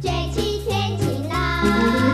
这几天晴朗。